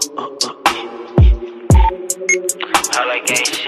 I like ain't shit.